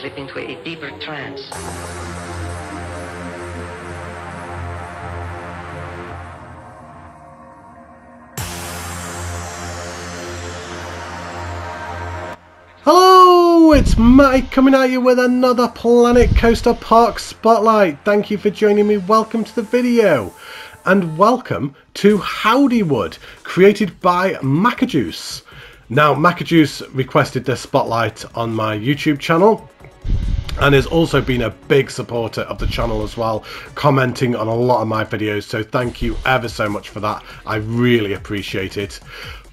slip into a deeper trance. Hello, it's Matty coming at you with another Planet Coaster Park Spotlight. Thank you for joining me. Welcome to the video. And welcome to Howdywood, created by Macajuice. Now, Macajuice requested this spotlight on my YouTube channel and has also been a big supporter of the channel as well, commenting on a lot of my videos. So thank you ever so much for that. I really appreciate it.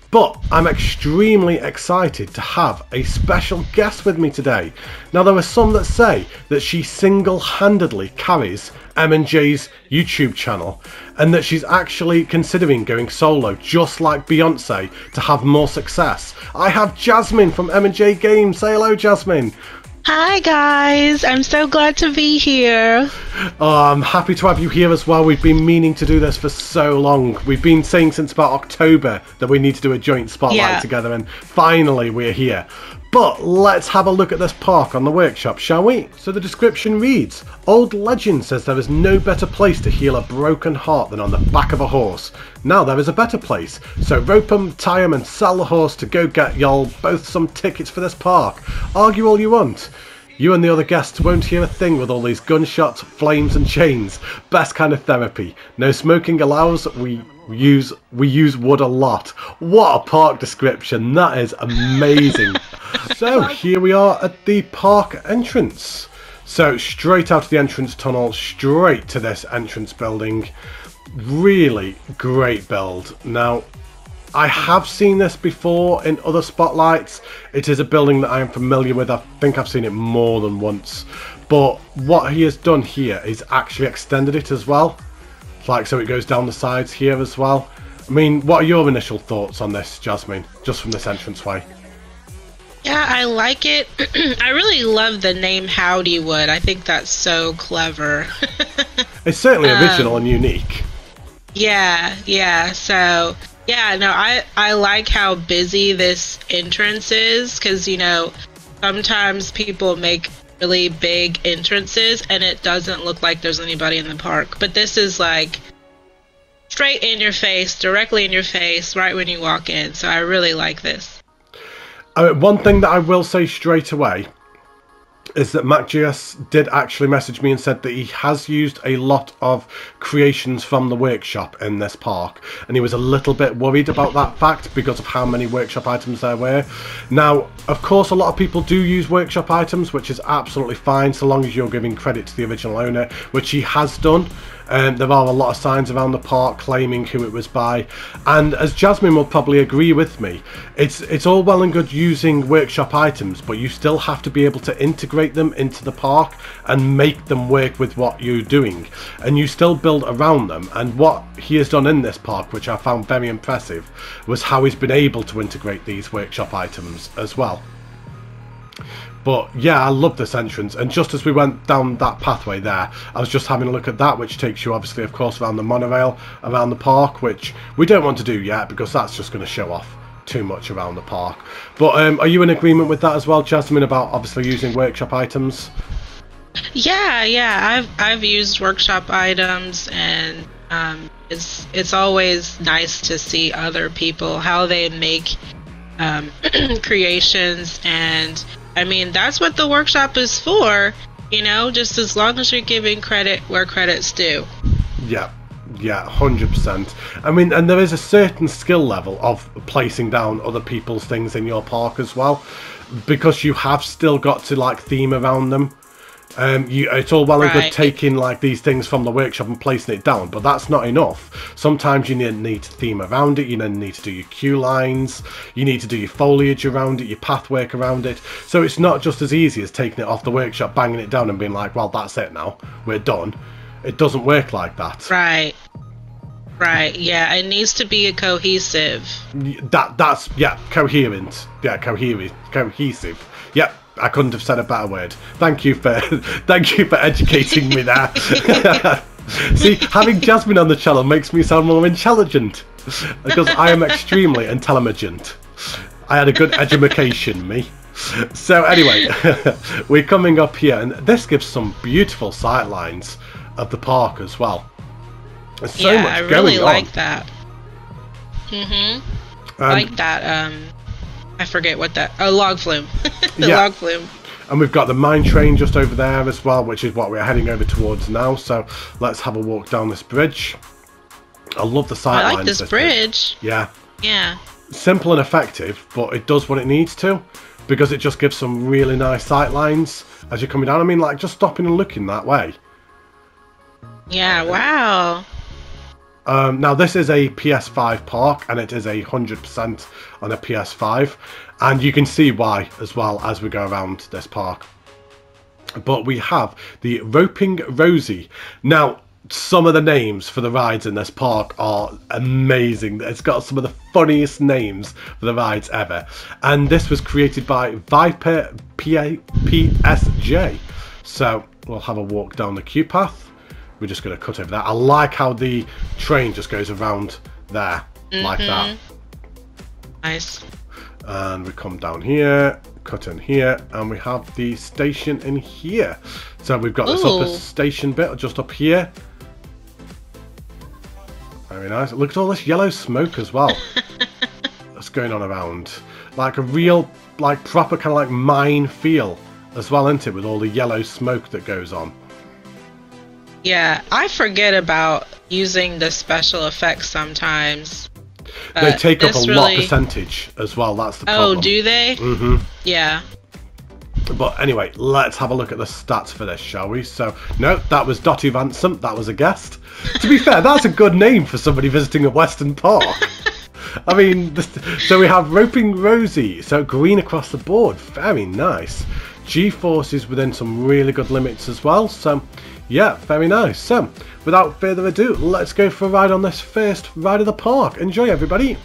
But I'm extremely excited to have a special guest with me today. Now there are some that say that she single-handedly carries M&J's YouTube channel and that she's actually considering going solo just like Beyonce to have more success. I have Jasmine from M&J Games. Say hello Jasmine. Hi guys, I'm so glad to be here. Oh, I'm happy to have you here as well. We've been meaning to do this for so long. We've been saying since about October that we need to do a joint spotlight Yeah. together, and finally we're here. But let's have a look at this park on the workshop, shall we? So the description reads Old legend says there is no better place to heal a broken heart than on the back of a horse. Now there is a better place. So rope 'em, tie 'em, and sell the horse to go get y'all both some tickets for this park. Argue all you want. You and the other guests won't hear a thing with all these gunshots, flames and chains. Best kind of therapy. No smoking allows. We use we use wood a lot. What a park description. That is amazing. so here we are at the park entrance. So straight out of the entrance tunnel, straight to this entrance building. Really great build. Now I have seen this before in other spotlights. It is a building that I am familiar with. I think I've seen it more than once. But what he has done here is actually extended it as well. Like so it goes down the sides here as well. I mean, what are your initial thoughts on this, Jasmine? Just from this entranceway. Yeah, I like it. I really love the name Howdywood. I think that's so clever. It's certainly Um, original and unique. yeah, yeah. So, yeah, no, I I like how busy this entrance is cuz you know, sometimes people make really big entrances and it doesn't look like there's anybody in the park. But this is like straight in your face, directly in your face right when you walk in. So I really like this. Uh, one thing that I will say straight away is that MacGS did actually message me and said that he has used a lot of creations from the workshop in this park and he was a little bit worried about that fact because of how many workshop items there were. Now, of course, a lot of people do use workshop items, which is absolutely fine so long as you're giving credit to the original owner, which he has done. Um, there are a lot of signs around the park claiming who it was by, and as Jasmine will probably agree with me, it's it's all well and good using workshop items, but you still have to be able to integrate them into the park and make them work with what you're doing, and you still build around them. And what he has done in this park, which I found very impressive, was how he's been able to integrate these workshop items as well. But yeah, I love this entrance. And just as we went down that pathway there, I was just having a look at that, which takes you obviously, of course, around the monorail, around the park, which we don't want to do yet because that's just going to show off too much around the park. But um, are you in agreement with that as well, Jasmine, about obviously using workshop items? Yeah, yeah. I've I've used workshop items and um, it's it's always nice to see other people how they make um, creations and I mean that's what the workshop is for, you know, just as long as you're giving credit where credit's due. Yeah, yeah, hundred percent. I mean, and there is a certain skill level of placing down other people's things in your park as well, because you have still got to like theme around them. Um, you, it's all well and good taking like these things from the workshop and placing it down, but that's not enough. Sometimes you need, need to theme around it. You then need to do your queue lines. You need to do your foliage around it, your pathwork around it. So it's not just as easy as taking it off the workshop, banging it down, and being like, "Well, that's it now. We're done." It doesn't work like that. Right. Right. Yeah, it needs to be a cohesive. That that's yeah, coherent. Yeah, coherent, cohesive. Yep, I couldn't have said a better word. Thank you for thank you for educating me there. See, having Jasmine on the channel makes me sound more intelligent because I am extremely intelligent. I had a good education, me. so anyway, we're coming up here, and this gives some beautiful sight lines of the park as well. There's so yeah, much I going really on. like that. Mhm. Um, like that. Um, I forget what that. Oh, log flume. the Yeah. log flume. And we've got the mine train just over there as well, which is what we're heading over towards now. So let's have a walk down this bridge. I love the sight I like lines this bridge. bridge. Yeah, Yeah. simple and effective, but it does what it needs to because it just gives some really nice sight lines as you're coming down. I mean, like just stopping and looking that way. Yeah. Wow. Um, now this is a PS5 park, and it is a hundred percent on a PS5, and you can see why as well as we go around this park. But we have the Roping Rosie. Now, some of the names for the rides in this park are amazing. It's got some of the funniest names for the rides ever, and this was created by Viper PSJ. So we'll have a walk down the queue path. We're just going to cut over that. I like how the train just goes around there like that. Mm-hmm. Nice. And we come down here, cut in here, and we have the station in here. So we've got this upper station bit just up here. Very nice. Look at all this yellow smoke as well. That's going on around. Like a real, like proper kind of like mine feel as well, isn't it? With all the yellow smoke that goes on. Yeah, I forget about using the special effects sometimes. They take up a this lot really- percentage as well. That's the problem. Oh, do they? hmm Yeah. But anyway, let's have a look at the stats for this, shall we? So, no, that was Dottie Ransom. That was a guest. To be fair, that's a good name for somebody visiting a Western Park. I mean, this- so we have Roping Rosie. So green across the board. Very nice. G-Force is within some really good limits as well. So, yeah, very nice. So, without further ado, let's go for a ride on this first ride of the park. Enjoy, everybody.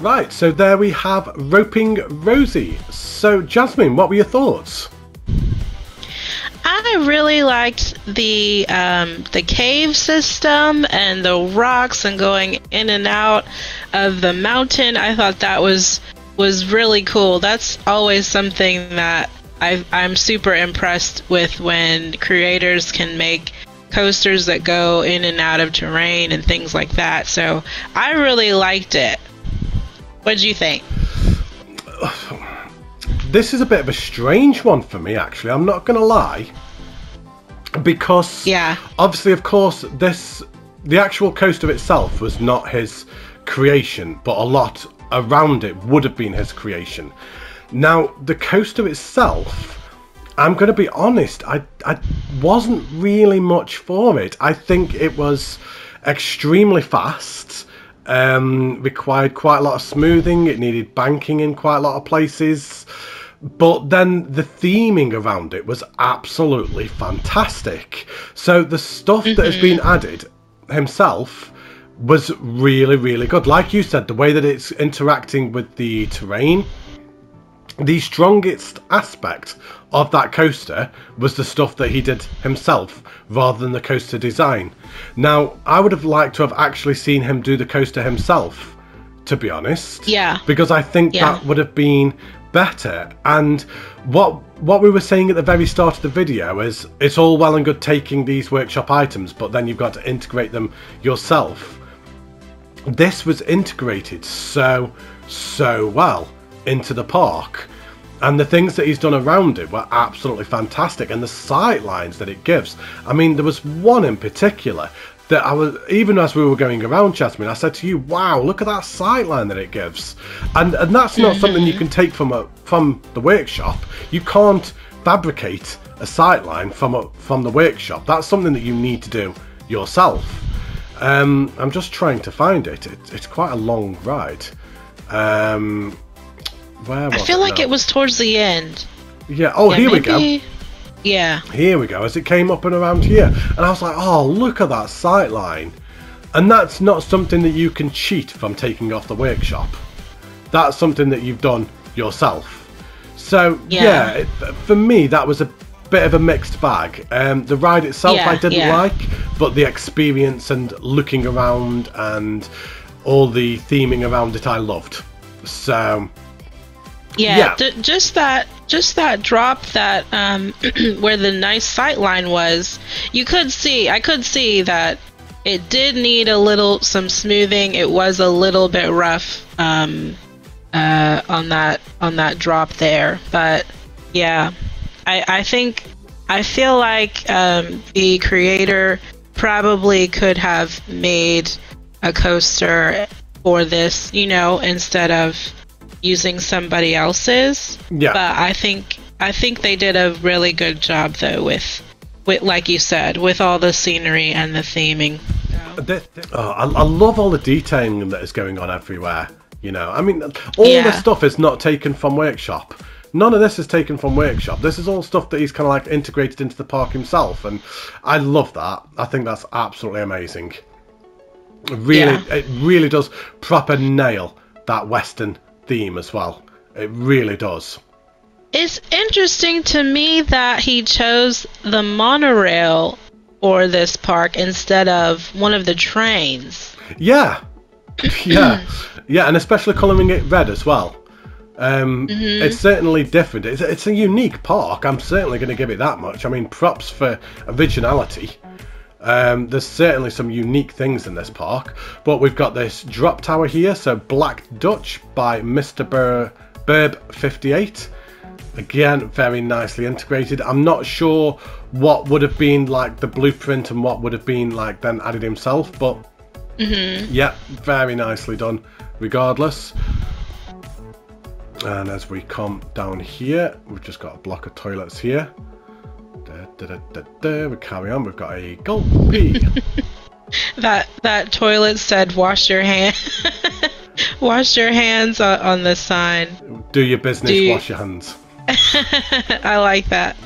Right, so there we have Roping Rosie. So, Jasmine, what were your thoughts? I really liked the um, the cave system and the rocks and going in and out of the mountain. I thought that was was really cool. That's always something that I, I'm super impressed with when creators can make coasters that go in and out of terrain and things like that. So I really liked it. What did you think? This is a bit of a strange one for me, actually. I'm not going to lie. Because, Yeah. obviously, of course, this the actual coaster itself was not his creation, but a lot around it would have been his creation. Now, the coaster itself, I'm going to be honest, I, I wasn't really much for it. I think it was extremely fast, um, required quite a lot of smoothing, it needed banking in quite a lot of places. But then the theming around it was absolutely fantastic. So the stuff that has been added himself was really, really good. Like you said, the way that it's interacting with the terrain the strongest aspect of that coaster was the stuff that he did himself rather than the coaster design. Now, I would have liked to have actually seen him do the coaster himself, to be honest. Yeah. Because I think Yeah. that would have been better. And what what we were saying at the very start of the video is it's all well and good taking these workshop items, but then you've got to integrate them yourself this was integrated so so well into the park and the things that he's done around it were absolutely fantastic and the sight lines that it gives. I mean there was one in particular that i was even as we were going around jasmine i said to you wow look at that sight line that it gives. And and that's not something you can take from a from the workshop. You can't fabricate a sight line from a from the workshop. That's something that you need to do yourself. Um, I'm just trying to find it. it it's quite a long ride. Um, where was I feel like now? it was towards the end. Yeah. Oh, Yeah, here we go. Yeah. Here we go. As it came up and around here, and I was like, oh, look at that sight line. And that's not something that you can cheat from taking off the workshop. That's something that you've done yourself. So yeah, Yeah. it, for me that was a bit of a mixed bag. Um, the ride itself Yeah, I didn't yeah. like, but the experience and looking around and all the theming around it I loved. So Yeah, Yeah. just that, just that drop that um, where the nice sight line was. You could see, I could see that it did need a little some smoothing. It was a little bit rough um, uh, on that on that drop there, but yeah, I I think I feel like um, the creator probably could have made a coaster for this, you know, instead of using somebody else's. Yeah. But I think I think they did a really good job though with with like you said, with all the scenery and the theming. Oh, I, I love all the detailing that is going on everywhere. You know, I mean, all Yeah. the stuff is not taken from Workshop. None of this is taken from Workshop. This is all stuff that he's kind of like integrated into the park himself, and I love that. I think that's absolutely amazing. It Really, Yeah. it really does proper nail that Western theme as well. It really does. It's interesting to me that he chose the monorail for this park instead of one of the trains. Yeah, yeah, yeah, and especially colouring it red as well. Um, It's certainly different. It's, it's a unique park. I'm certainly going to give it that much. I mean, props for originality. Um, there's certainly some unique things in this park, but we've got this drop tower here. So Black Dutch by Mr. Bur- Burb 58. Again, very nicely integrated. I'm not sure what would have been like the blueprint and what would have been like then added himself, but yeah, very nicely done. Regardless. And as we come down here, we've just got a block of toilets here. Da, da, da. We carry on. We've got a gulp pee. That that toilet said "wash your hands." wash your hands" on, on the sign. Do your business. Do you- Wash your hands. I like that.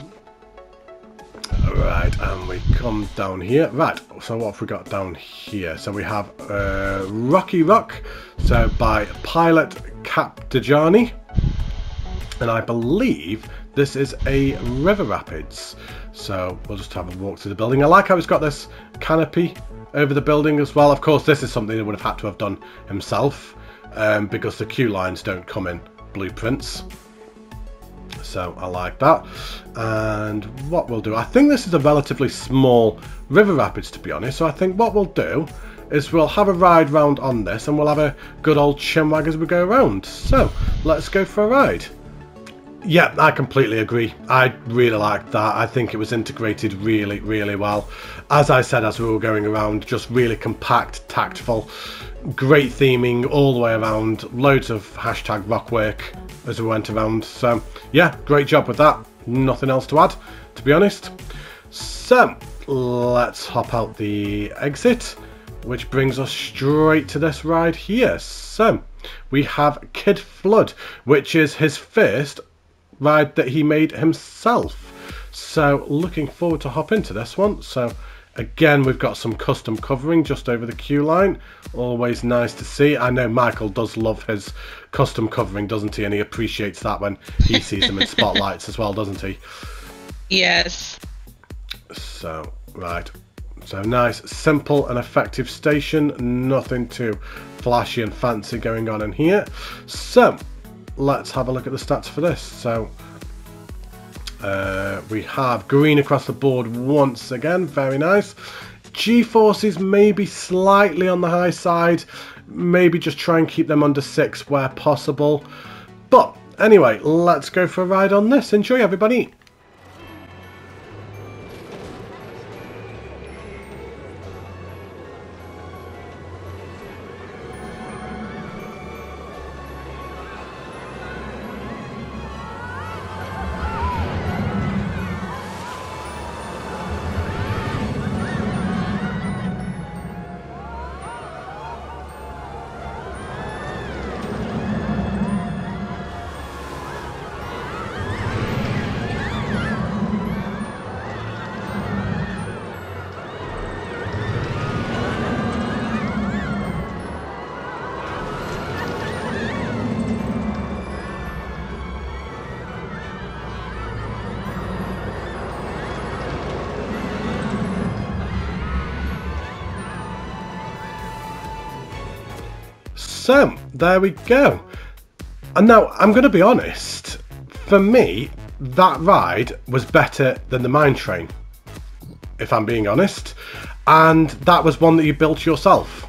Right, and we come down here. Right, so what have we got down here? So we have uh, Rocky Rock, so by Pilot Cap Dejani. And I believe this is a river rapids. So we'll just have a walk to the building. I like how it's got this canopy over the building as well. Of course, this is something he would have had to have done himself um, because the queue lines don't come in blueprints so I like that. And what we'll do, I think this is a relatively small river rapids to be honest, so I think what we'll do is we'll have a ride round on this and we'll have a good old chinwag as we go around. So let's go for a ride. Yeah, I completely agree. I really liked that. I think it was integrated really, really well. As I said, as we were going around, just really compact, tactful, great theming all the way around. Loads of hashtag rock work as we went around. So, yeah, great job with that. Nothing else to add, to be honest. So, let's hop out the exit, which brings us straight to this ride here. So, we have Kid Flood, which is his first ride that he made himself. So looking forward to hop into this one. So Again, we've got some custom covering just over the queue line. Always nice to see. I know Michael does love his custom covering, doesn't he? And he appreciates that when he sees them in spotlights as well, doesn't he? Yes. So, right. So nice, simple and effective station. Nothing too flashy and fancy going on in here. So, let's have a look at the stats for this. So, uh, we have green across the board once again. Very nice. G-forces maybe slightly on the high side. Maybe just try and keep them under six where possible. But anyway, let's go for a ride on this. Enjoy, everybody. There we go. And now, I'm going to be honest. For me, that ride was better than the mine train. If I'm being honest. And that was one that you built yourself.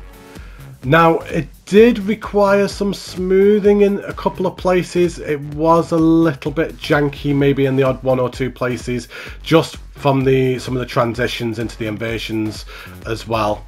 Now, it did require some smoothing in a couple of places. It was a little bit janky, maybe in the odd one or two places, just from the some of the transitions into the inversions as well.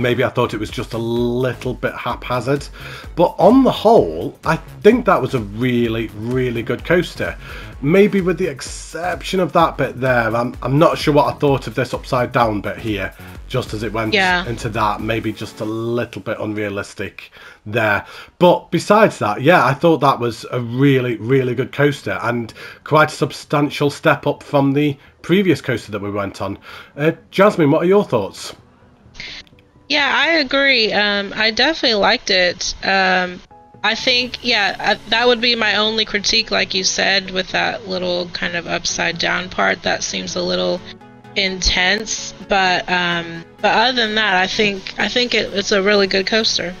Maybe I thought it was just a little bit haphazard. But on the whole, I think that was a really, really good coaster. Maybe with the exception of that bit there, I'm, I'm not sure what I thought of this upside down bit here, just as it went Yeah. into that. Maybe just a little bit unrealistic there. But besides that, yeah, I thought that was a really, really good coaster and quite a substantial step up from the previous coaster that we went on. Uh, Jasmine, what are your thoughts? Yeah, I agree. Um, I definitely liked it. Um, I think, yeah, I, that would be my only critique, like you said, with that little kind of upside down part. That seems a little intense, but um, but other than that, I think I think it, it's a really good coaster.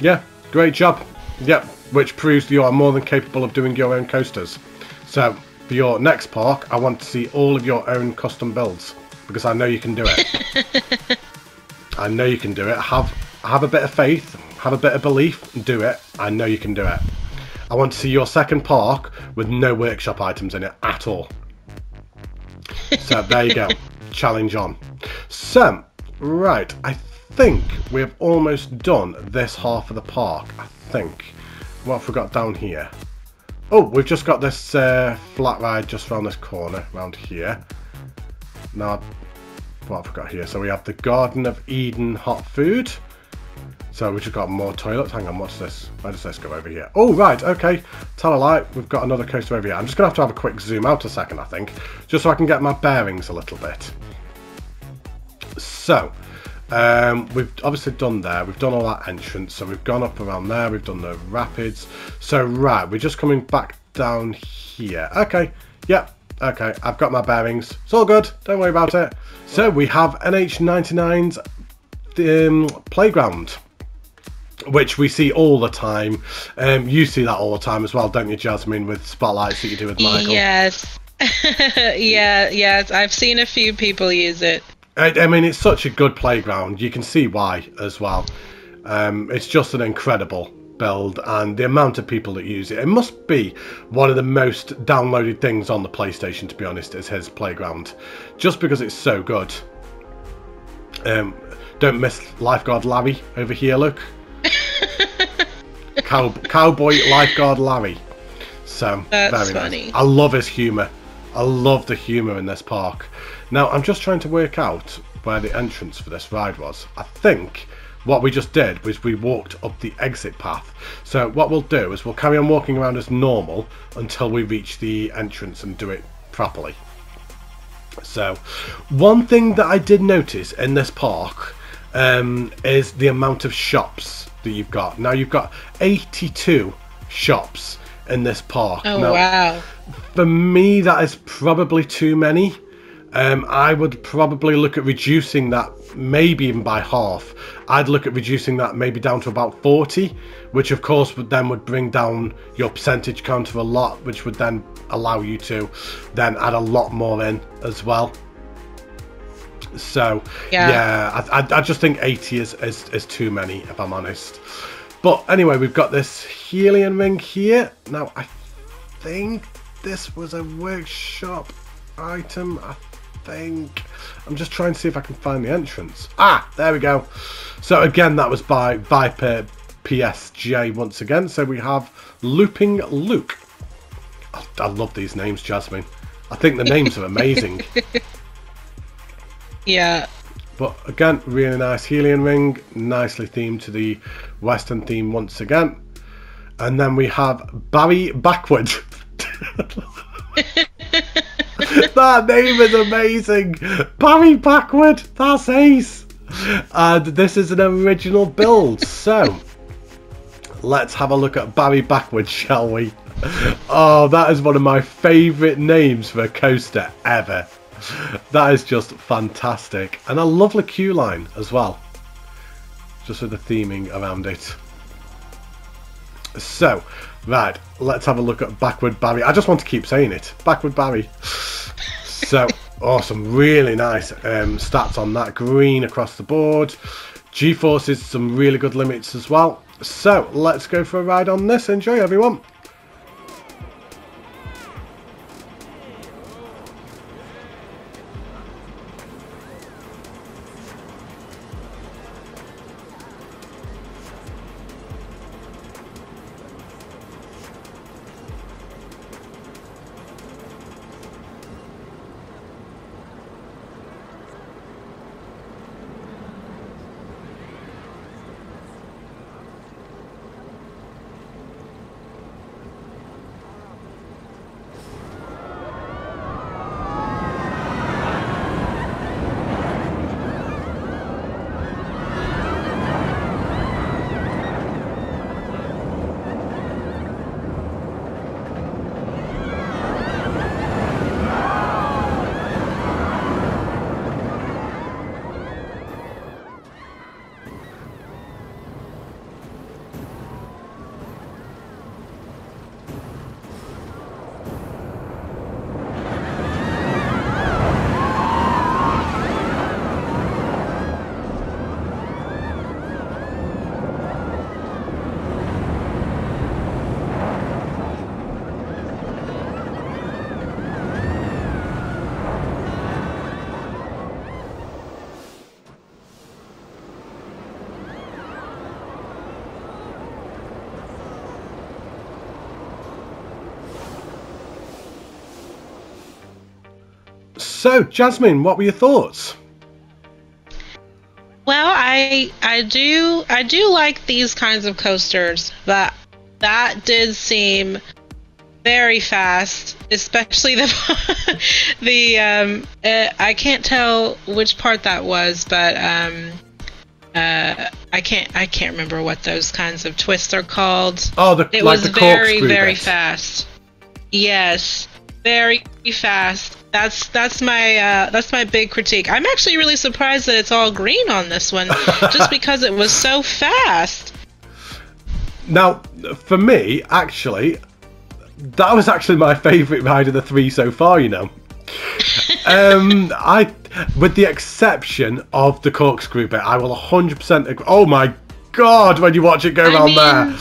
Yeah, great job. Yep, which proves you are more than capable of doing your own coasters. So, for your next park, I want to see all of your own custom builds because I know you can do it. I know you can do it. Have have a bit of faith, have a bit of belief, and do it. I know you can do it. I want to see your second park with no workshop items in it at all. So there you go. Challenge on. So, right, I think we've almost done this half of the park. I think. What have we got down here? Oh, we've just got this uh, flat ride just around this corner, around here. Now, what have got here? So we have the Garden of Eden hot food. So we've just got more toilets. Hang on, what's this? Where does this go over here? Oh, right, okay. Tell a lie, we've got another coaster over here. I'm just going to have to have a quick zoom out a second, I think, just so I can get my bearings a little bit. So, um, we've obviously done there. We've done all that entrance. So we've gone up around there. We've done the rapids. So, right, we're just coming back down here. Okay, yep, okay. I've got my bearings. It's all good. Don't worry about it. So we have NH99's um, playground which we see all the time. Um, you see that all the time as well, don't you, Jasmine, with spotlights that you do with Michael? Yes. yeah, yes. I've seen a few people use it. I, I mean, it's such a good playground. You can see why as well. Um, it's just an incredible build, and the amount of people that use it. It must be one of the most downloaded things on the PlayStation, to be honest, is his playground, just because it's so good. Um, don't miss Lifeguard Larry over here, look. Cow- cowboy lifeguard Larry. So That's very funny. nice. I love his humour. I love the humour in this park. Now I'm just trying to work out where the entrance for this ride was. I think what we just did was we walked up the exit path. So what we'll do is we'll carry on walking around as normal until we reach the entrance and do it properly. So, one thing that I did notice in this park um, is the amount of shops that you've got. Now, you've got 82 shops in this park. Oh now, wow. For me, that is probably too many. Um, I would probably look at reducing that maybe even by half. I'd look at reducing that maybe down to about 40, which of course would then would bring down your percentage counter a lot, which would then allow you to then add a lot more in as well. So Yeah. yeah, I, I, I just think 80 is, is is too many if I'm honest. But anyway, we've got this helium ring here. Now I think this was a workshop item. I think I'm just trying to see if I can find the entrance. Ah, there we go. So again, that was by Viper PSJ once again. So we have Looping Luke. I, I love these names, Jasmine. I think the names are amazing. Yeah. But again, really nice helium ring, nicely themed to the Western theme once again. And then we have Barry Backward. that name is amazing. Barry Backward, that's ace. And this is an original build. So let's have a look at Barry Backward, shall we? Oh, that is one of my favourite names for a coaster ever. That is just fantastic. And a lovely queue line as well. Just with the theming around it. So, right, let's have a look at Backward Barry. I just want to keep saying it. Backward Barry. So, awesome. Really nice um, stats on that. Green across the board. G-forces, some really good limits as well. So, let's go for a ride on this. Enjoy, everyone. So, Jasmine, what were your thoughts? Well, I I do I do like these kinds of coasters, but that did seem very fast, especially the the um uh, I can't tell which part that was, but um uh I can't I can't remember what those kinds of twists are called. Oh, the It like was the very very bit. fast. Yes, very fast. That's that's my uh, that's my big critique. I'm actually really surprised that it's all green on this one, just because it was so fast. Now, for me, actually, that was actually my favourite ride of the three so far. You know, um, I, with the exception of the corkscrew bit, I will 100% agree. Oh my god, when you watch it go I around mean, there.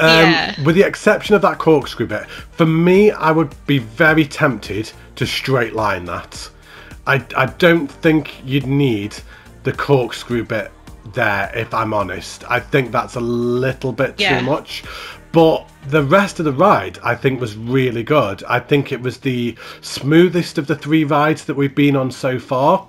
Um, Yeah. With the exception of that corkscrew bit, for me, I would be very tempted to straight line that. I, I don't think you'd need the corkscrew bit there, if I'm honest. I think that's a little bit Yeah. too much. But the rest of the ride, I think, was really good. I think it was the smoothest of the three rides that we've been on so far.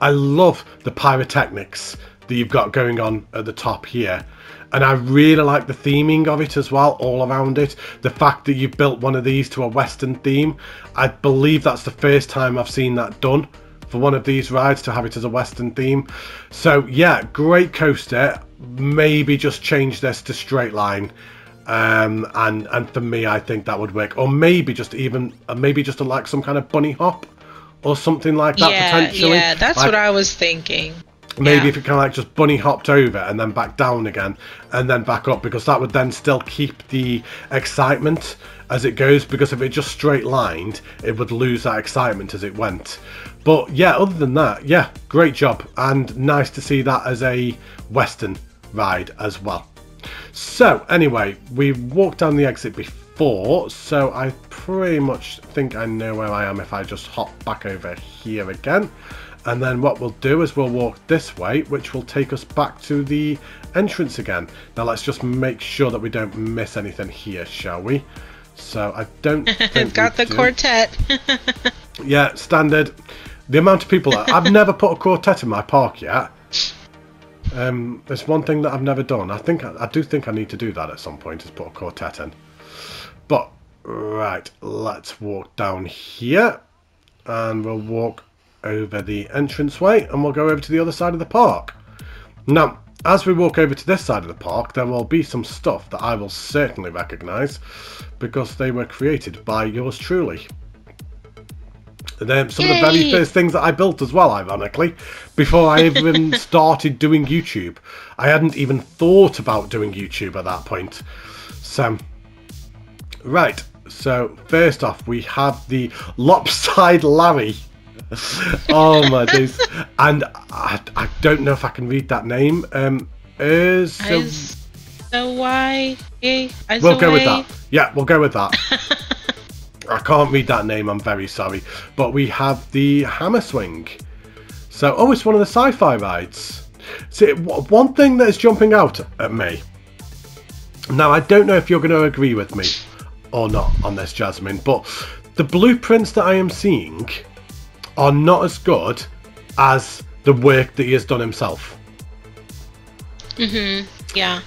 I love the pyrotechnics that you've got going on at the top here. And I really like the theming of it as well, all around it. The fact that you've built one of these to a Western theme, I believe that's the first time I've seen that done for one of these rides to have it as a Western theme. So yeah, great coaster. Maybe just change this to straight line. Um, and and for me, I think that would work. Or maybe just even uh, maybe just a, like some kind of bunny hop or something like that yeah, potentially. yeah, that's Like, what I was thinking. Maybe Yeah. if it kind of like just bunny hopped over and then back down again and then back up because that would then still keep the excitement as it goes because if it just straight lined it would lose that excitement as it went. But yeah, other than that, yeah, great job and nice to see that as a western ride as well. So anyway, we walked down the exit before, so I pretty much think I know where I am if I just hop back over here again. And then what we'll do is we'll walk this way, which will take us back to the entrance again. Now let's just make sure that we don't miss anything here, shall we? So I don't think Got the do. quartet. Yeah, standard. The amount of people I've never put a quartet in my park yet. Um, there's one thing that I've never done. I think I, do think I need to do that at some point is put a quartet in. But right, let's walk down here, and we'll walk over the entranceway, and we'll go over to the other side of the park. Now, as we walk over to this side of the park, there will be some stuff that I will certainly recognise because they were created by yours truly. They're some of the very first things that I built as well, ironically, before I even started doing YouTube. I hadn't even thought about doing YouTube at that point. So, right. So, first off, we have the Lopside Larry. Oh my days. And I, I don't know if I can read that name. Um, is Is the Y? A? We'll go with that. Yeah, we'll go with that. I can't read that name, I'm very sorry. But we have the Hammer Swing. So, oh, it's one of the sci fi rides. See, one thing that is jumping out at me. Now, I don't know if you're going to agree with me or not on this, Jasmine, but the blueprints that I am seeing are not as good as the work that he has done himself. Mhm. Yeah.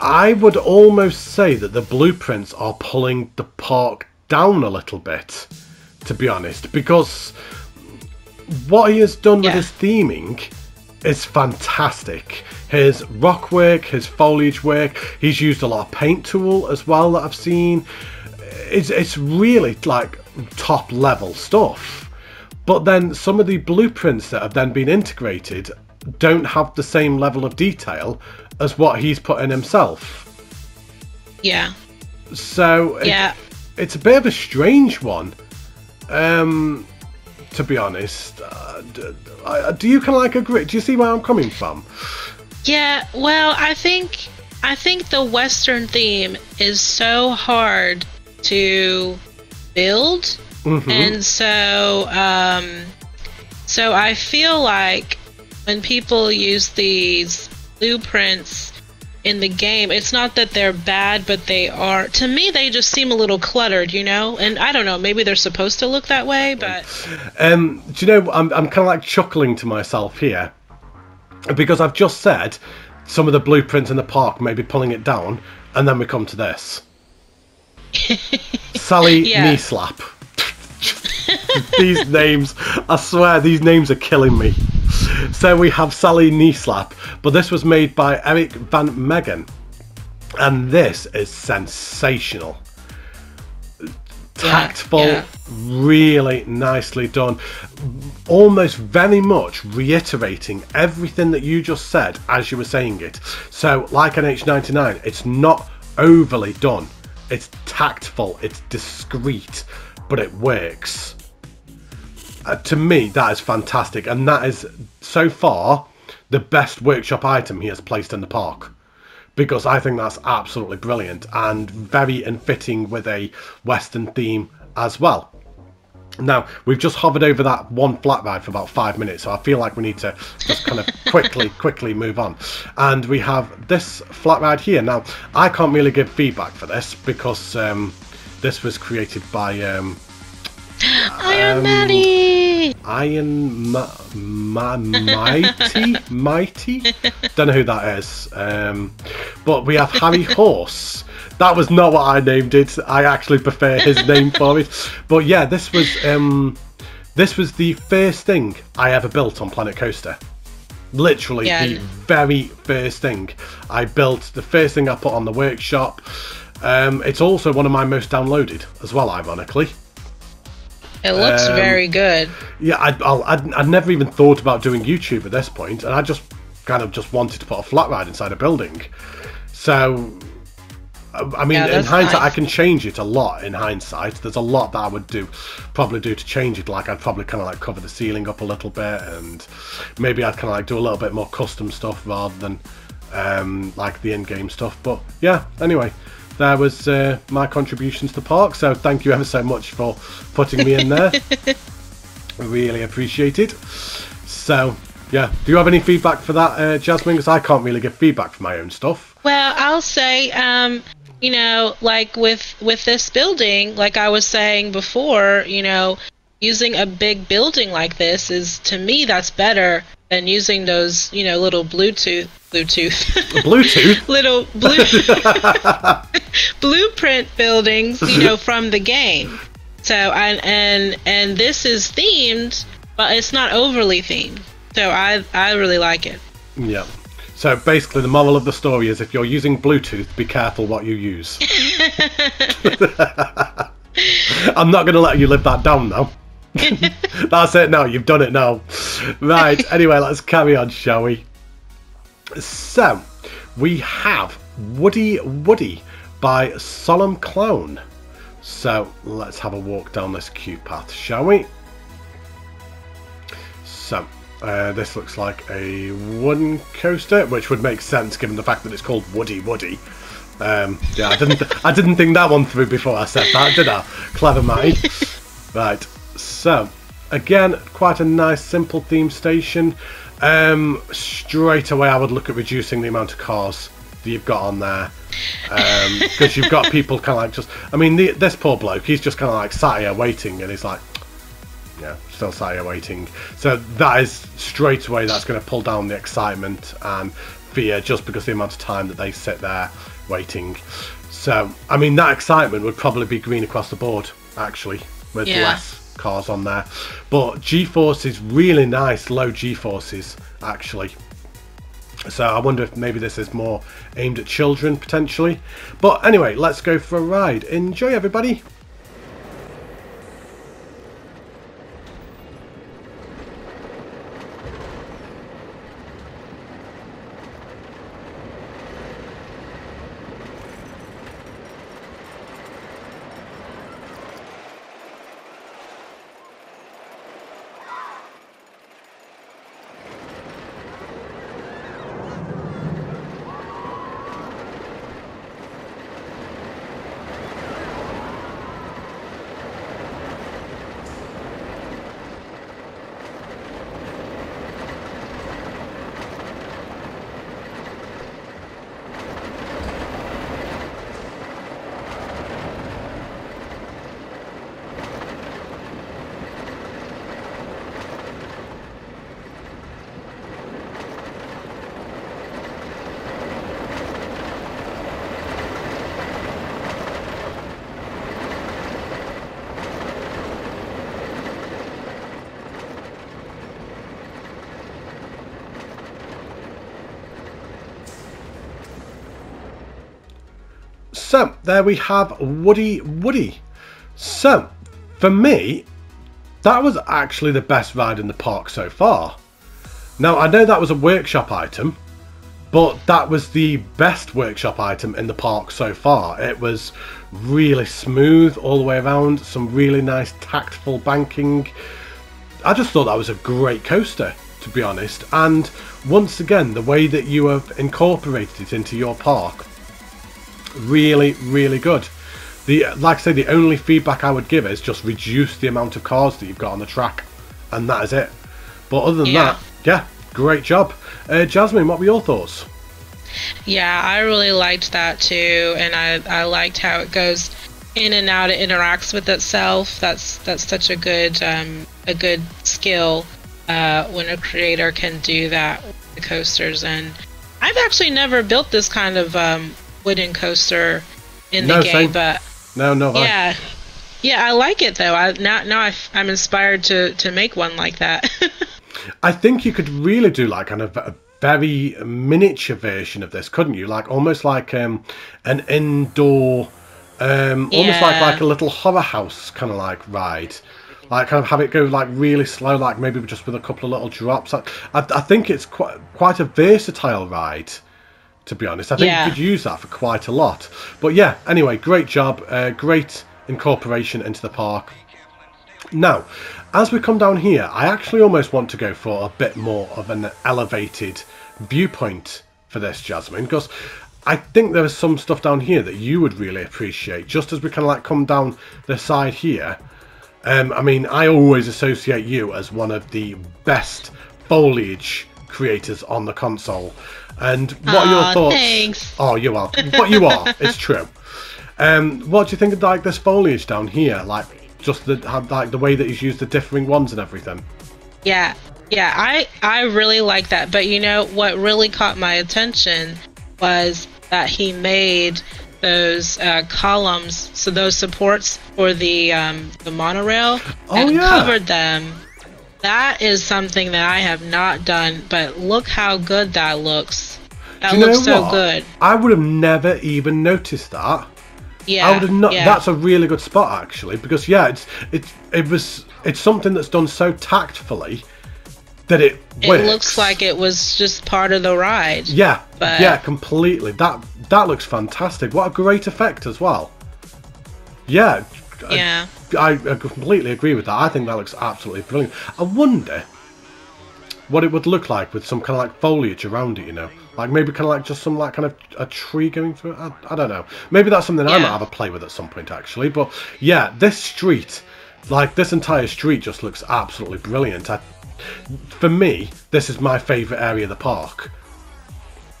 I would almost say that the blueprints are pulling the park down a little bit, to be honest, because what he has done with his theming is fantastic. His rock work, his foliage work, he's used a lot of paint tool as well that I've seen. It's, it's really like top level stuff. But then some of the blueprints that have then been integrated don't have the same level of detail as what he's put in himself. Yeah. So it- Yeah. it's a bit of a strange one. Um, to be honest, uh, d- I- do you kind of like agree? Do you see where I'm coming from? Yeah, well, I think I think the Western theme is so hard to build, Mhm. and so um, so I feel like when people use these blueprints in the game, it's not that they're bad, but they are. To me, they just seem a little cluttered, you know. And I don't know, maybe they're supposed to look that way, but Um, do you know? I'm I'm kind of like chuckling to myself here because I've just said some of the blueprints in the park may be pulling it down, and then we come to this. Sally Yeah. knee slap. These names, I swear, these names are killing me. So we have Sally knee slap, but this was made by Eric Van Megan, and this is sensational tactful, yeah. really nicely done. Almost very much reiterating everything that you just said as you were saying it. So, like NH99, it's not overly done, it's tactful, it's discreet, but it works. Uh, to me, that is fantastic, and that is so far the best workshop item he has placed in the park because I think that's absolutely brilliant and very in fitting with a Western theme as well. Now, we've just hovered over that one flat ride for about five minutes, so I feel like we need to just kind of quickly, quickly move on. And we have this flat ride here. Now, I can't really give feedback for this because um, this was created by um, Iron Matty. Iron Ma- Ma- Mighty Mighty. Don't know who that is. Um, but we have Harry Horse. That was not what I named it. I actually prefer his name for it. But yeah, this was um, this was the first thing I ever built on Planet Coaster. Literally Yeah. the very first thing I built. The first thing I put on the workshop. Um, it's also one of my most downloaded as well, ironically. It looks Um, very good. Yeah, I'd, I'll, I'd, I'd never even thought about doing YouTube at this point, and I just kind of just wanted to put a flat ride inside a building. So, I I mean, Yeah, in hindsight, I can change it a lot. In hindsight, there's a lot that I would do, probably do to change it. Like I'd probably kind of like cover the ceiling up a little bit, and maybe I'd kind of like do a little bit more custom stuff rather than um, like the in-game stuff. But yeah, anyway. There was uh, my contributions to the Park, so thank you ever so much for putting me in there. Really appreciate it. So, yeah. Do you have any feedback for that, uh, Jasmine? Because I can't really give feedback for my own stuff. Well, I'll say, um, you know, like with with this building, like I was saying before, you know, using a big building like this is to me that's better than using those, you know, little Bluetooth Bluetooth Bluetooth. little blue blueprint buildings, you know, from the game. So and and and this is themed, but it's not overly themed. So I I really like it. Yeah. So basically, the moral of the story is if you're using Bluetooth, be careful what you use. I'm not going to let you live that down now. That's it now, you've done it now. Right, anyway, let's carry on, shall we? So, we have Woody Woody by Solemn Clown. So, let's have a walk down this queue path, shall we? So, uh, this looks like a wooden coaster, which would make sense given the fact that it's called Woody Woody. Um, yeah, I didn't, I didn't think that one through before I said that, did I? Clever mind. right. So, again, quite a nice, simple theme station. Um, straight away, I would look at reducing the amount of cars that you've got on there because you've got people kind of like just. I mean, the, this poor bloke, he's just kind of like sat here waiting, and he's like, yeah, still sat here waiting. So that is straight away that's going to pull down the excitement and fear just because the amount of time that they sit there waiting. So I mean that excitement would probably be green across the board actually with Yeah. less cars on there. But G-force is really nice, low G-forces actually. So I wonder if maybe this is more aimed at children potentially. But anyway, let's go for a ride. Enjoy everybody. So there we have Woody Woody. So for me, that was actually the best ride in the park so far. Now I know that was a workshop item, but that was the best workshop item in the park so far. It was really smooth all the way around, some really nice tactful banking. I just thought that was a great coaster, to be honest. And once again, the way that you have incorporated it into your park, really, really good. The like I say, the only feedback I would give is just reduce the amount of cars that you've got on the track, and that is it. But other than Yeah. that, yeah, great job. Uh, Jasmine, what were your thoughts? Yeah, I really liked that too, and I I liked how it goes in and out it interacts with itself. That's that's such a good um, a good skill uh, when a creator can do that with the coasters. And I've actually never built this kind of um, wooden coaster in No, the game, same. but No, no. I- yeah, yeah, I like it though. I now now I, am inspired to to make one like that. I think you could really do like kind of a very miniature version of this, couldn't you? Like almost like um, an indoor, um, almost like like a little horror house kind of like ride. Like kind of have it go like really slow, like maybe just with a couple of little drops. I, I, I think it's quite quite a versatile ride. To be honest, I think Yeah. you could use that for quite a lot. But yeah, anyway, great job, uh, great incorporation into the park. Now, as we come down here, I actually almost want to go for a bit more of an elevated viewpoint for this, Jasmine, because I think there is some stuff down here that you would really appreciate. Just as we kind of like come down the side here, um, I mean, I always associate you as one of the best foliage creators on the console. And what are your thoughts? thanks. Oh, you are. But you are. It's true. Um, what do you think of like this foliage down here? Like just the like the way that he's used the differing ones and everything. Yeah, yeah, I I really like that. But you know what really caught my attention was that he made those uh, columns, so those supports for the um, the monorail, Oh, and yeah. covered them. That is something that I have not done, but look how good that looks. That you looks so good. I would have never even noticed that. Yeah, I would have not. yeah. That's a really good spot actually, because yeah, it's it's it was it's something that's done so tactfully that it it looks like it was just part of the ride. Yeah, but- yeah, completely. That that looks fantastic. What a great effect as well. Yeah, Yeah. I, I completely agree with that. I think that looks absolutely brilliant. I wonder what it would look like with some kind of like foliage around it. You know, like maybe kind of like just some like kind of a tree going through it. I, I don't know. Maybe that's something I might have a play with at some point actually. But yeah, this street, like this entire street, just looks absolutely brilliant. I, for me, this is my favourite area of the park.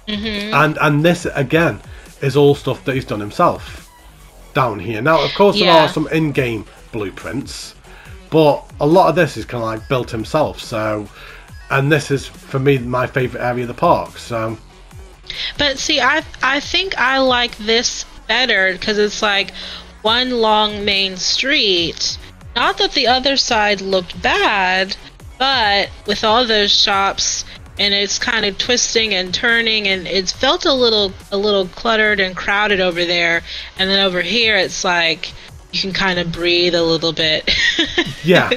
Mm-hmm. And and this again is all stuff that he's done himself down here. Now, of course, there are some in-game blueprints, but a lot of this is kind of like built himself. So, and this is for me my favourite area of the park. So, But see, I I think I like this better because it's like one long main street. Not that the other side looked bad, but with all those shops and it's kind of twisting and turning and it's felt a little a little cluttered and crowded over there. And then over here it's like you can kind of breathe a little bit. yeah,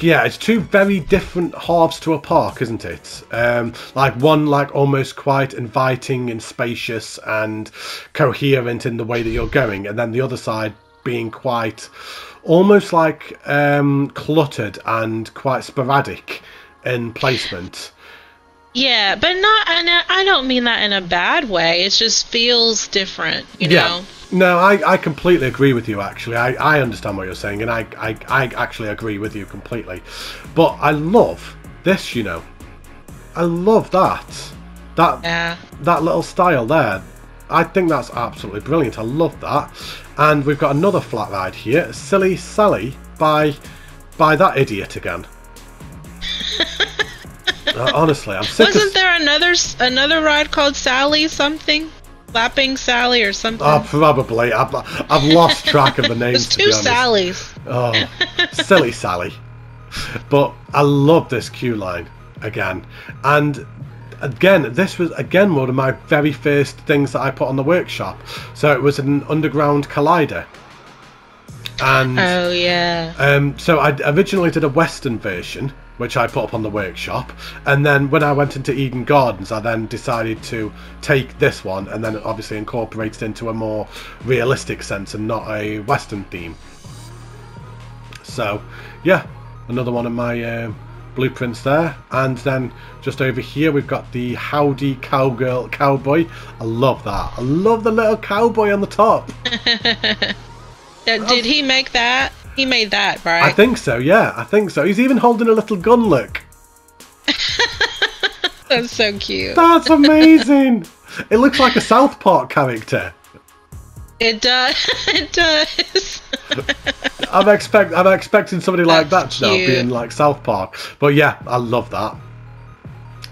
yeah, it's two very different halves to a park, isn't it? Um, like one, like almost quite inviting and spacious and coherent in the way that you're going, and then the other side being quite, almost like um, cluttered and quite sporadic in placement. Yeah, but not and I don't mean that in a bad way. It just feels different, you know. No, I, I completely agree with you. Actually, I, I understand what you're saying, and I, I I actually agree with you completely. But I love this. You know, I love that that Yeah. that little style there. I think that's absolutely brilliant. I love that. And we've got another flat ride here, Silly Sally by by that idiot again. Uh, honestly, I'm sick Wasn't of. there another another ride called Sally something? Slapping Sally or something? Oh, probably. I've, I've lost track of the names. There's to two. Sallys. Oh, silly Sally. But I love this queue line again. And again, this was again one of my very first things that I put on the workshop. So it was an underground collider. And Oh yeah. um, so I originally did a Western version, which I put up on the workshop, and then when I went into Eden Gardens, I then decided to take this one and then obviously incorporate it into a more realistic sense and not a Western theme. So, yeah, another one of my um, blueprints there, and then just over here we've got the Howdy Cowgirl Cowboy. I love that. I love the little cowboy on the top. Did he make that? He made that, right? I think so. Yeah, I think so. He's even holding a little gun. Look. That's so cute. That's amazing. it looks like a South Park character. It does. It does. I'm expect I'm expecting somebody like that to now cute. be in like South Park. But yeah, I love that.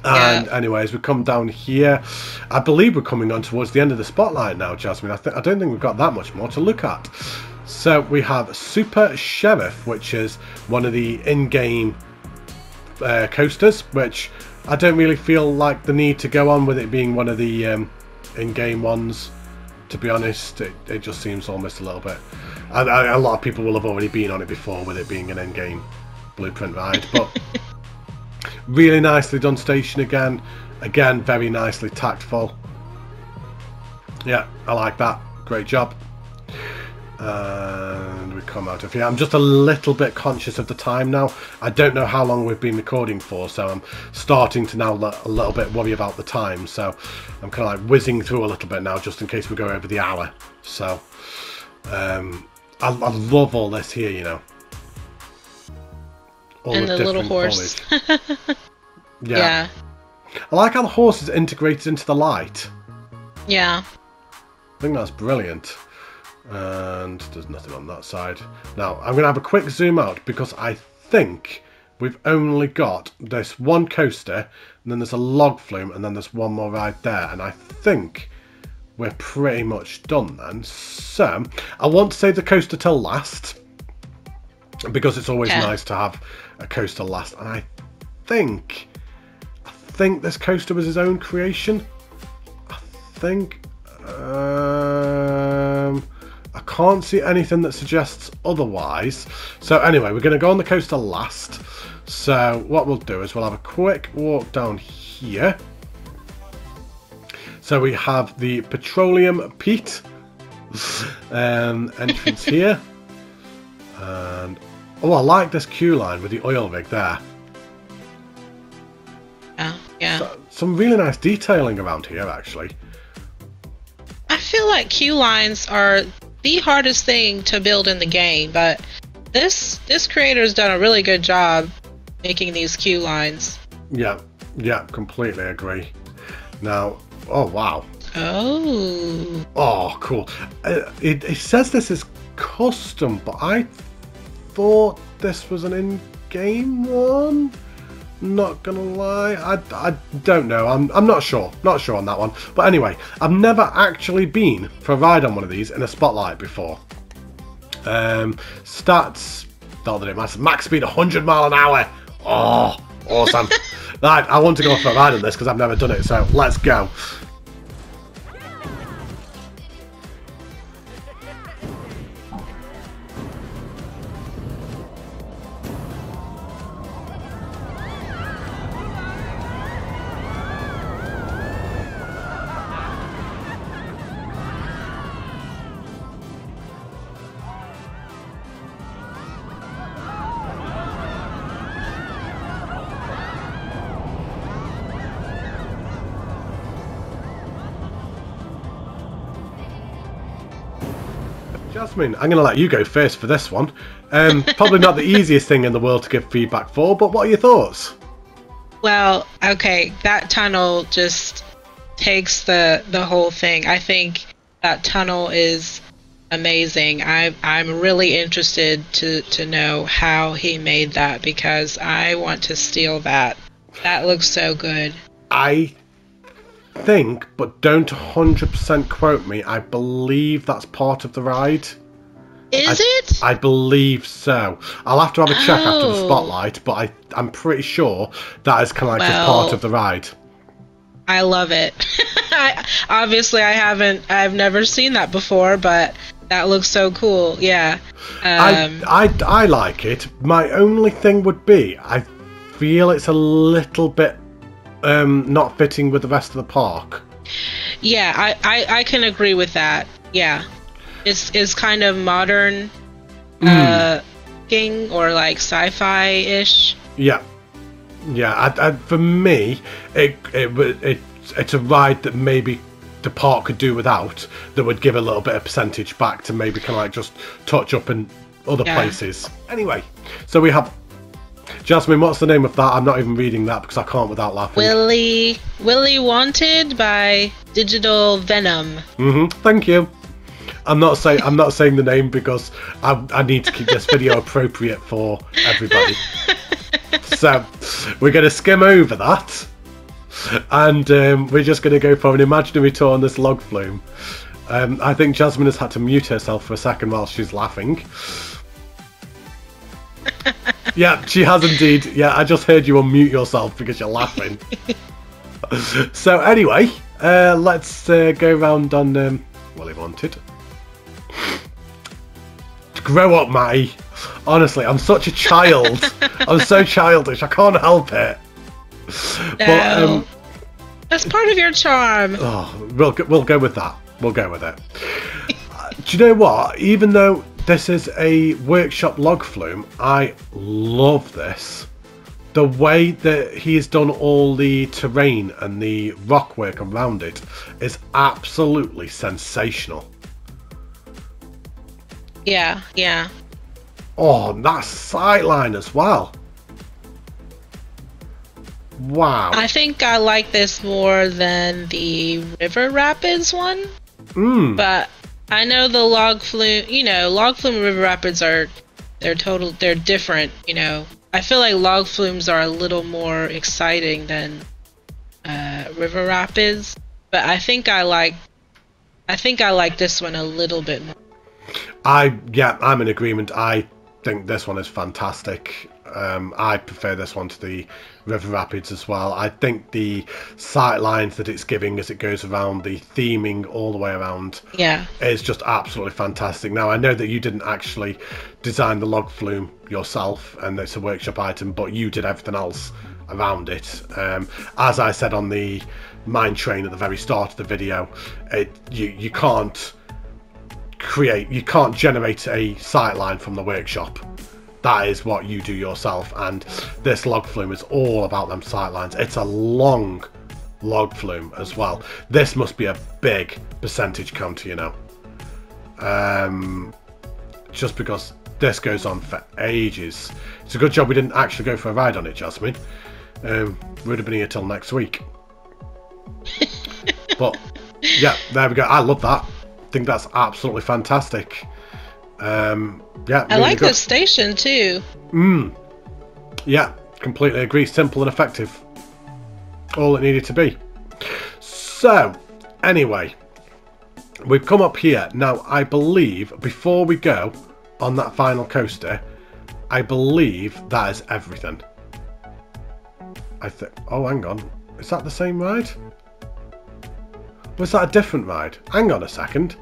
And Yeah. anyways, we come down here. I believe we're coming on towards the end of the spotlight now, Jasmine. I think I don't think we've got that much more to look at. So we have Super Sheriff, which is one of the in-game uh, coasters, which I don't really feel like the need to go on with it being one of the um, in-game ones. To be honest, it, it just seems almost a little bit. And a lot of people will have already been on it before with it being an in-game blueprint ride, but really nicely done station again. Again, very nicely tactful. Yeah, I like that. Great job. And we come out of here. I'm just a little bit conscious of the time now. I don't know how long we've been recording for, so I'm starting to now a little bit worry about the time. So I'm kind of like whizzing through a little bit now, just in case we go over the hour. So um, I, I love all this here, you know. All and the little different horse. yeah. yeah. I like how the horse is integrated into the light. Yeah. I think that's brilliant. And there's nothing on that side. Now, I'm going to have a quick zoom out because I think we've only got this one coaster, and then there's a log flume, and then there's one more right there. And I think we're pretty much done then. So, I want to save the coaster till last because it's always Okay. nice to have a coaster last. And I think, I think this coaster was his own creation. I think. Um, I can't see anything that suggests otherwise. So anyway, we're going to go on the coaster last. So what we'll do is we'll have a quick walk down here. So we have the Petroleum Pete um, entrance here. And oh, I like this queue line with the oil rig there. Yeah. Yeah. So- some really nice detailing around here, actually. I feel like queue lines are the hardest thing to build in the game, but this this creator's done a really good job making these queue lines. Yeah, yeah, completely agree. Now, oh wow, Oh. oh cool. Uh, it, it says this is custom, but I thought this was an in-game one. Not gonna lie, I, I don't know. I'm I'm not sure, not sure on that one. But anyway, I've never actually been for a ride on one of these in a spotlight before. Um, stats, not that it matters. Max speed 100 mile an hour. Oh, awesome! right, I want to go for a ride on this because I've never done it. So let's go. Jasmine, I'm going to let you go first for this one. Um, probably not the easiest thing in the world to give feedback for, but what are your thoughts? Well, okay, that tunnel just takes the the whole thing. I think that tunnel is amazing. I I'm really interested to to know how he made that because I want to steal that. That looks so good. I think, but don't 100% quote me, I believe that's part of the ride. Is it? I believe so. I'll have to have a check after the Oh. spotlight, but I, I'm pretty sure that is kind of like just part of the ride. I love it. I, obviously, I haven't. I've never seen that before, but that looks so cool. Yeah. Um, I, I, I like it. My only thing would be, I feel it's a little bit um, not fitting with the rest of the park. yeah, I, I, I can agree with that. Yeah. It's it's kind of modern, uh, king or like sci-fi ish. Yeah, yeah. I, I, for me, it, it it it's a ride that maybe the park could do without. That would give a little bit of percentage back to maybe kind of like just touch up in other Yeah. places. Anyway, so we have Jasmine. What's the name of that? I'm not even reading that because I can't without laughing. Willy Willy Wanted by Digital Venom. hmm Thank you. I'm not saying I'm not saying the name because I, I need to keep this video appropriate for everybody. so we're going to skim over that, and um, we're just going to go for an imaginary tour on this log flume. Um, I think Jasmine has had to mute herself for a second while she's laughing. yeah, she has indeed. Yeah, I just heard you unmute yourself because you're laughing. so anyway, uh, let's uh, go round on um, Willy Wanted. Grow up, Matty. Honestly, I'm such a child. I'm so childish. I can't help it. No. But, um, That's part of your charm. Oh, we'll we'll go with that. We'll go with it. uh, do you know what? Even though this is a workshop log flume, I love this. The way that he has done all the terrain and the rock work around it is absolutely sensational. Yeah, yeah. Oh, that sightline as well. Wow. I think I like this more than the River Rapids one. Mm. But I know the log flume, you know, log flume river rapids are they're total they're different, you know. I feel like log flumes are a little more exciting than uh, river rapids, but I think I like I think I like this one a little bit more. I yeah, I'm in agreement. I think this one is fantastic. Um, I prefer this one to the River Rapids as well. I think the sight lines that it's giving as it goes around, the theming all the way around, yeah, is just absolutely fantastic. Now I know that you didn't actually design the log flume yourself, and it's a workshop item, but you did everything else around it. Um, as I said on the mine train at the very start of the video, it, you you can't create, you can't generate a sight line from the workshop that is what you do yourself and this log flume is all about them sightlines. It's a long log flume as well. This must be a big percentage counter you know. Um, just because this goes on for ages. It's a good job we didn't actually go for a ride on it Jasmine. Um, we would have been here till next week. But yeah there we go. I love that. I think that's absolutely fantastic um, yeah, I like the station too. Mm. Yeah, completely agree. Simple and effective. All it needed to be. So, anyway, we've come up here. Now, I believe, before we go on that final coaster, I believe that is everything. I think. Oh, hang on. Is that the same ride? Was that a different ride? Hang on a second.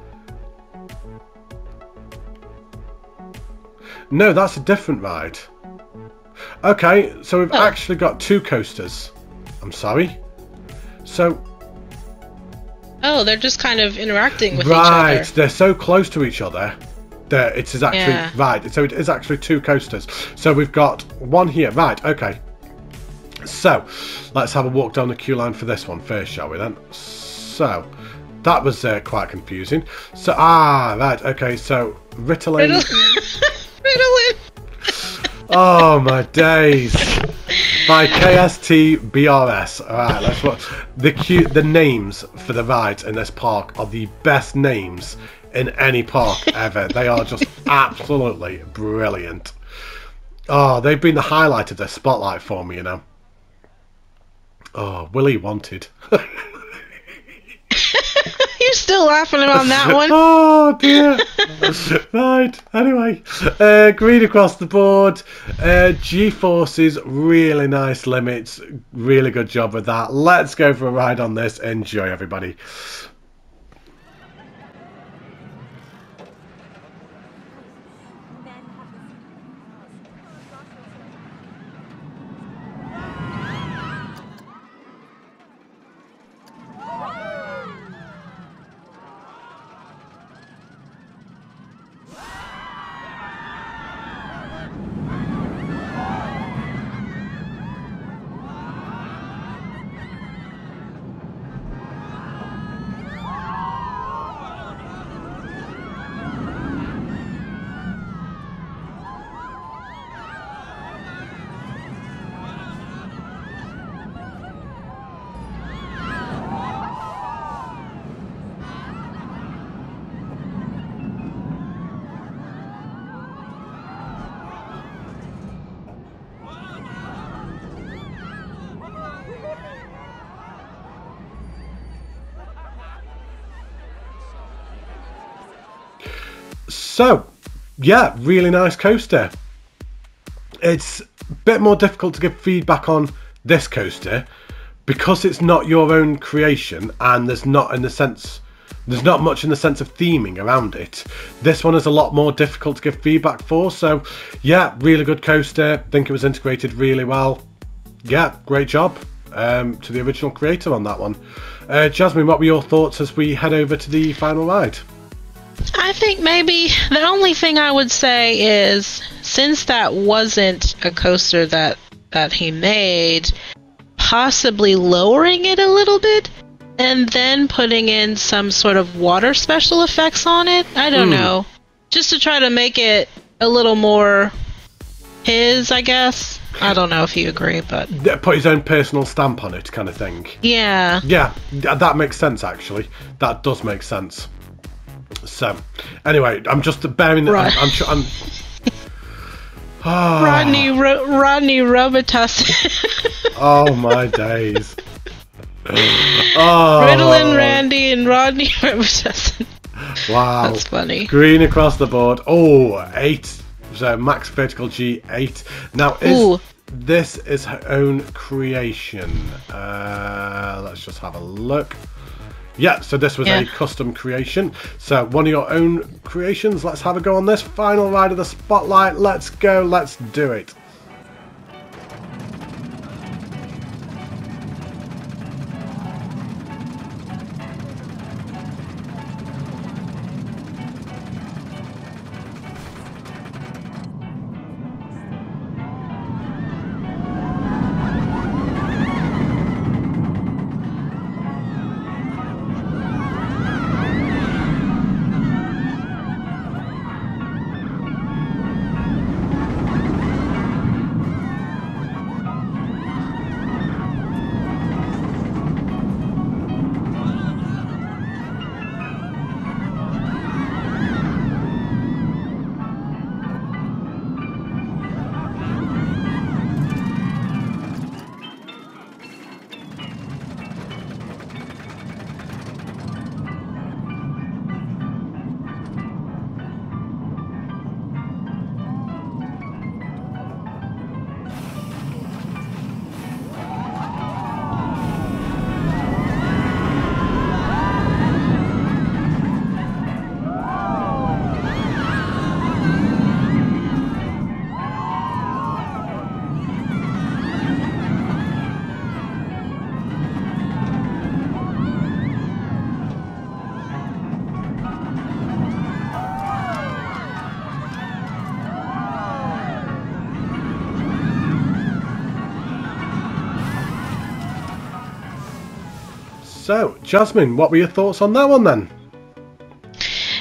No, that's a different ride. Okay, so we've oh. actually got two coasters. I'm sorry. So. Oh, they're just kind of interacting with right, each other. Right, they're so close to each other that it is actually yeah. right. So it is actually two coasters. So we've got one here. Right, okay. So let's have a walk down the queue line for this one first, shall we then? So that was uh, quite confusing. So ah, right, okay. So Ritalin. oh my days! By KST BRS. All right, let's watch the cute. The names for the rides in this park are the best names in any park ever. they are just absolutely brilliant. Oh, they've been the highlight of the spotlight for me, you know. Oh, Willy wanted. You're still laughing about that one. oh dear. right. Anyway, uh, green across the board. Uh, G forces, really nice limits. Really good job with that. Let's go for a ride on this. Enjoy, everybody. Yeah, really nice coaster. It's a bit more difficult to give feedback on this coaster because it's not your own creation and there's not in the sense there's not much in the sense of theming around it. This one is a lot more difficult to give feedback for. So, yeah, really good coaster. Think it was integrated really well. Yeah, great job um, to the original creator on that one. Uh, Jasmine, what were your thoughts as we head over to the final ride? I think maybe the only thing I would say is since that wasn't a coaster that that he made, possibly lowering it a little bit and then putting in some sort of water special effects on it. I don't Hmm. know. Just to try to make it a little more his, I guess. I don't know if you agree, but Yeah, Put his own personal stamp on it, kind of thing. yeah. Yeah, that makes sense actually. That does make sense. So, anyway, I'm just bearing. Right. I'm, I'm sure. I'm. Ah, Rodney Ro- Rodney Robitus. Oh my days. Oh, Ritalin Randy and Rodney Robitus. Wow. That's funny. Green across the board. Oh, eight. So max vertical G eight. Now is Ooh. this is her own creation? Uh, let's just have a look. Yeah, so this was Yeah. a custom creation. So one of your own creations. Let's have a go on this final ride of the spotlight. Let's go. Let's do it. So, Jasmine, what were your thoughts on that one then?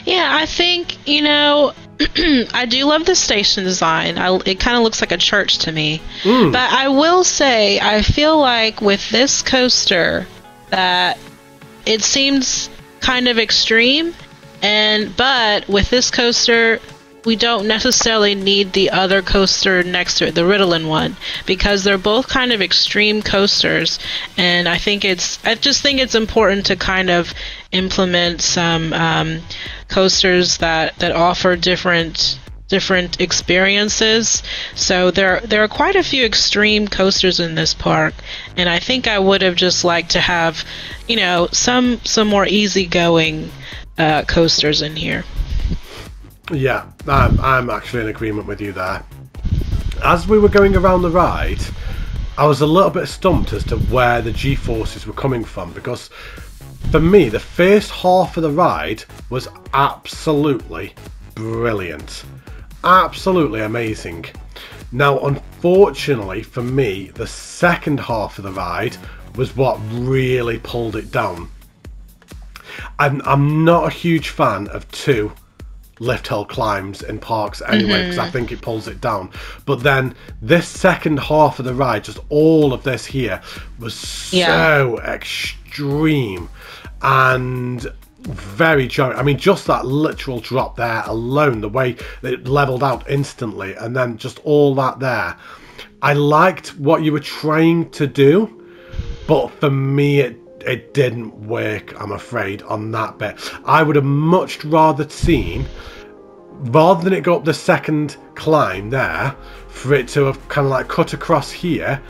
Yeah, I think you know, I do love the station design. I, it kind of looks like a church to me. Mm. But I will say, I feel like with this coaster, that it seems kind of extreme, and but with this coaster, we don't necessarily need the other coaster next to it, the Ritalin one, because they're both kind of extreme coasters, and I think it's I just think it's important to kind of implement some um, coasters that that offer different different experiences. So there there are quite a few extreme coasters in this park, and I think I would have just liked to have, you know, some some more easygoing uh, coasters in here. Yeah, I'm, I'm actually in agreement with you there. As we were going around the ride, I was a little bit stumped as to where the G forces were coming from because for me, the first half of the ride was absolutely brilliant. Absolutely amazing. Now, unfortunately for me, the second half of the ride was what really pulled it down. I'm, I'm not a huge fan of two lift hill climbs in parks anyway because I mm-hmm. think it pulls it down. But then this second half of the ride, just all of this here, was so Yeah. extreme and very jarring. I mean, just that literal drop there alone, the way it leveled out instantly, and then just all that there. I liked what you were trying to do, but for me it it didn't work i'm afraid on that bit i would have much rather seen rather than it go up the second climb there, for it to have kind of like cut across here,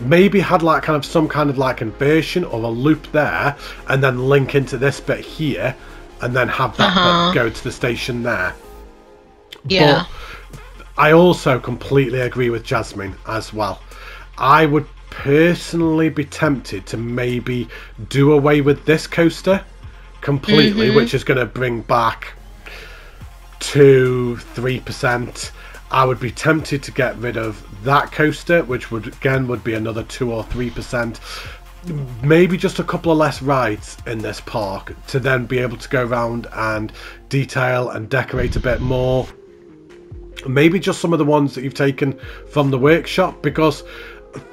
maybe had like kind of some kind of like inversion or a loop there, and then link into this bit here, and then have that Uh-huh. go to the station there. Yeah. I also completely agree with Jasmine as well. I would personally be tempted to maybe do away with this coaster completely, mm-hmm. which is going to bring back two, three percent. I would be tempted to get rid of that coaster, which would again would be another two or three percent. Maybe just a couple of less rides in this park to then be able to go around and detail and decorate a bit more maybe just some of the ones that you've taken from the workshop because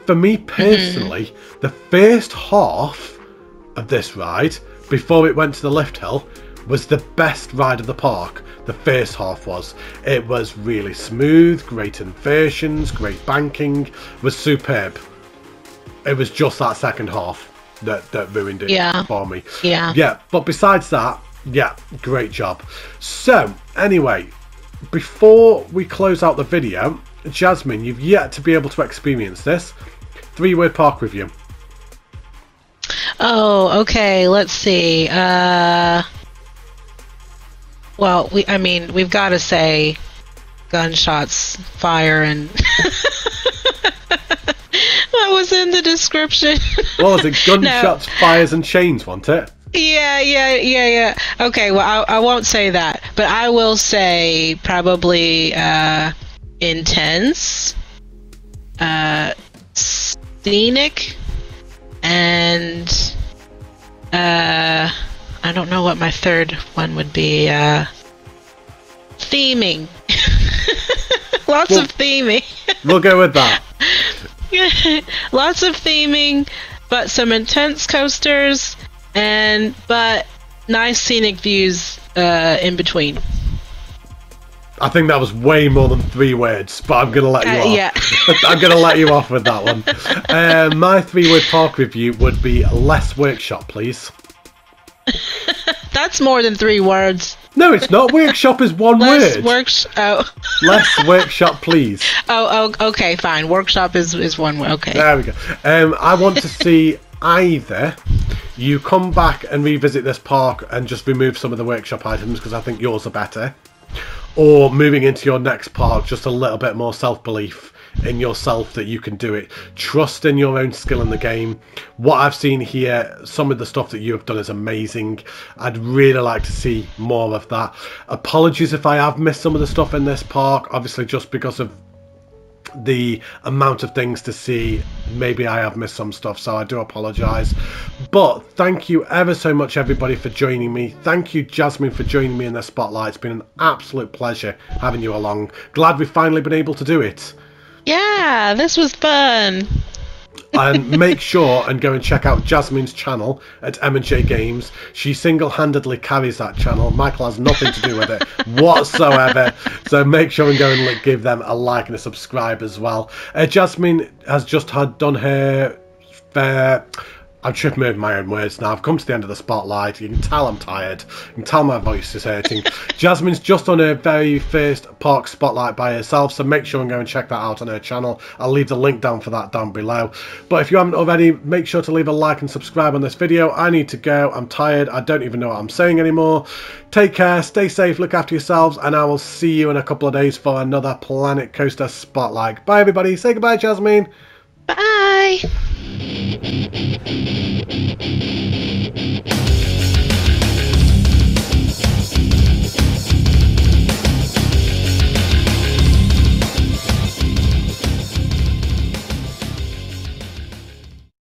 for me personally mm-hmm. the first half of this ride before it went to the lift hill was the best ride of the park the first half was. It was really smooth great inversions great banking was superb. It was just that second half that, that ruined it Yeah. for me. Yeah. yeah but besides that yeah great job. So anyway before we close out the video, Jasmine, you've yet to be able to experience this. Three word park review. Oh, okay. Let's see. Uh, well, we. I mean, we've got to say, gunshots, fire, and that was in the description. What was it? Gunshots, fires, and chains, wasn't it? yeah, yeah, yeah, yeah. Okay. Well, I, I won't say that, but I will say probably uh, intense, uh, scenic, and uh, I don't know what my third one would be. Uh, theming. Lots Well- of theming. We'll go with that. Lots of theming, but some intense coasters, and but nice scenic views uh, in between. I think that was way more than three words, but I'm going to let you Uh, off. yeah. I'm going to let you off with that one. Uh, my three word park review would be less workshop, please. That's more than three words. No, it's not. Workshop is one Less word. works. Oh, Less workshop, please. oh, oh, okay, fine. Workshop is is one word. Okay. There we go. Um, I want to see either you come back and revisit this park and just remove some of the workshop items because I think yours are better, or moving into your next park, just a little bit more self belief in yourself that you can do it. Trust in your own skill in the game. What I've seen here, some of the stuff that you have done is amazing. I'd really like to see more of that. Apologies if I have missed some of the stuff in this park, obviously, just because of the amount of things to see. Maybe I have missed some stuff, so I do apologise. But thank you ever so much, everybody, for joining me. Thank you, Jasmine, for joining me in the spotlight. It's been an absolute pleasure having you along. Glad we've finally been able to do it. Yeah, this was fun. And make sure and go and check out Jasmine's channel at M&J Games. She single-handedly carries that channel. Michael has nothing to do with it whatsoever. So make sure and go and give them a like and a subscribe as well. Uh, Jasmine has just had done her fair. I'm tripping over my own words now. I've come to the end of the spotlight. You can tell I'm tired. You can tell my voice is hurting. Jasmine's just on her very first park spotlight by herself, so make sure and go and check that out on her channel. I'll leave the link down for that down below. But if you haven't already, make sure to leave a like and subscribe on this video. I need to go. I'm tired. I don't even know what I'm saying anymore. Take care, stay safe, look after yourselves, and I will see you in a couple of days for another Planet Coaster Spotlight. Bye, everybody. Say goodbye, Jasmine. Bye.